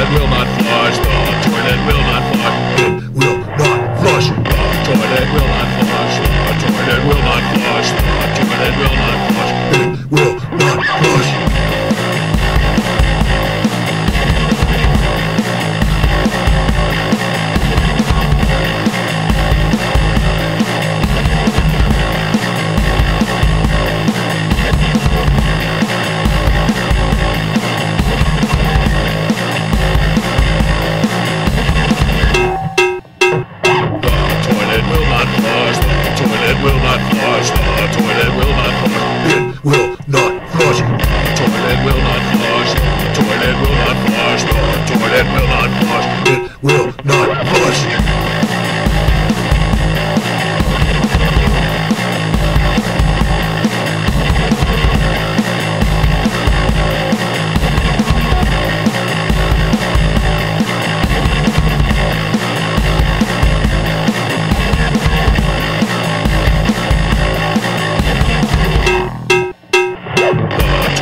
toilet will not flush. The toilet will not flush. Flush. The toilet will not flush. It will not flush. Toilet will not flush. Toilet will not flush. The toilet will not flush. It will not flush.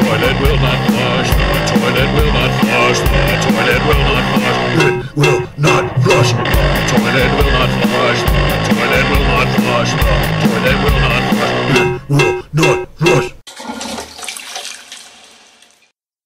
Toilet will not flush. The toilet will not flush. The toilet will not flush. It will not flush. The toilet will not flush. The toilet will not flush. The toilet will not